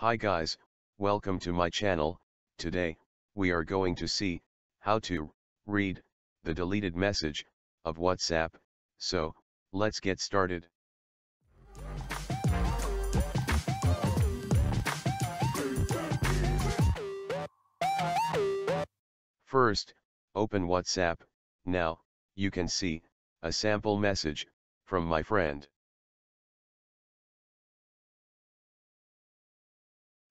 Hi guys, welcome to my channel, today, we are going to see, how to, read, the deleted message, of WhatsApp, so, let's get started. First, open WhatsApp, now, you can see, a sample message, from my friend.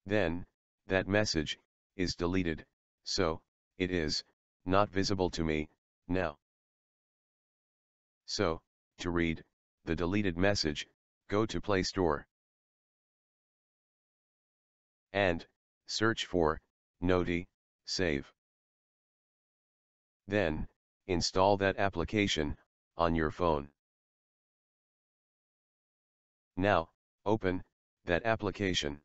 Then, that message, is deleted, so, it is, not visible to me, now. So, to read, the deleted message, go to Play Store. And, search for, Noti, Save. Then, install that application, on your phone. Now, open, that application.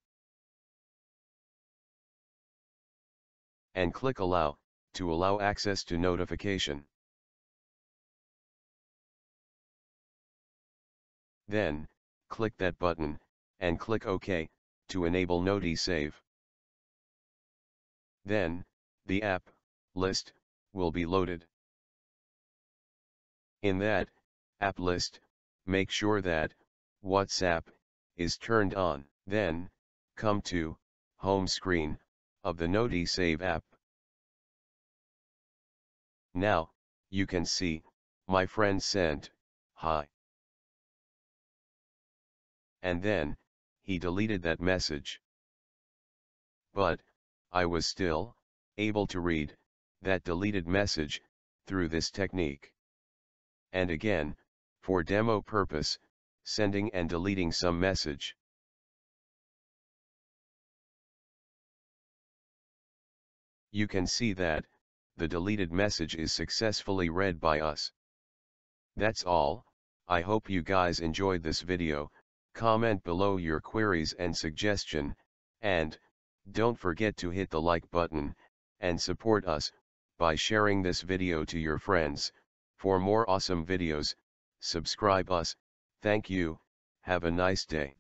And click Allow, to allow access to notification. Then, click that button, and click OK, to enable Noti Save. Then, the app, list, will be loaded. In that, app list, make sure that, WhatsApp, is turned on. Then, come to, home screen, of the Noti Save app. Now, you can see, my friend sent, hi. And then, he deleted that message. But, I was still, able to read, that deleted message, through this technique. And again, for demo purpose, sending and deleting some message. You can see that, the deleted message is successfully read by us. That's all, I hope you guys enjoyed this video, comment below your queries and suggestion, and, don't forget to hit the like button, and support us, by sharing this video to your friends, for more awesome videos, subscribe us, thank you, have a nice day.